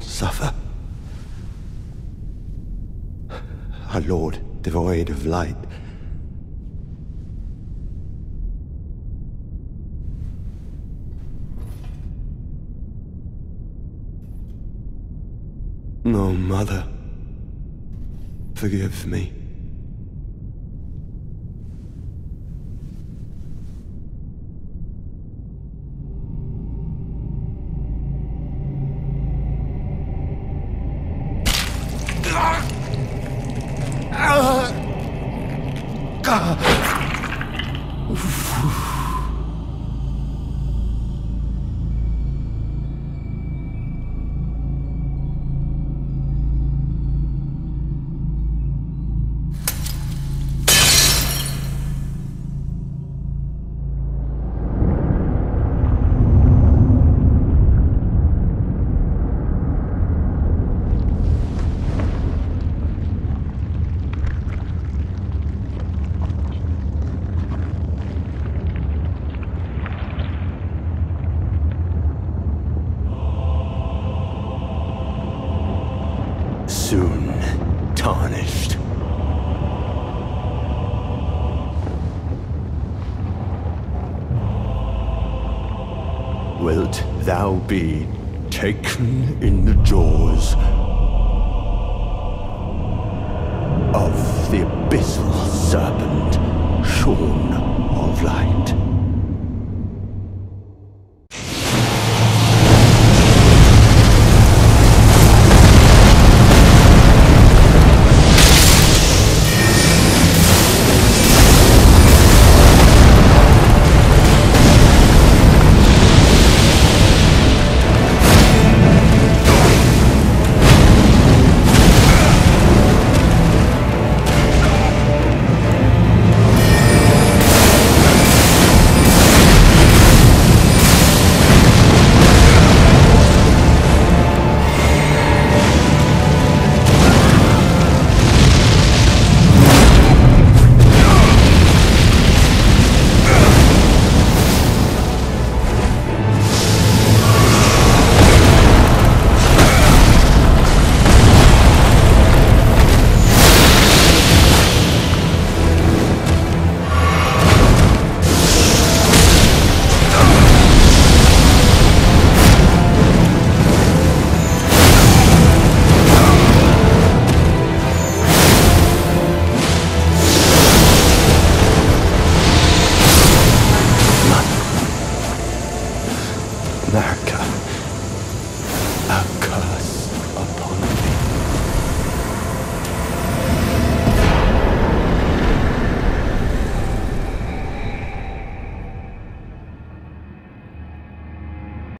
suffer. Our Lord, devoid of light, No, Mother. Forgive me. Uf. Soon tarnished. Wilt thou be taken in the jaws of the abyssal serpent, shorn of light? Marika.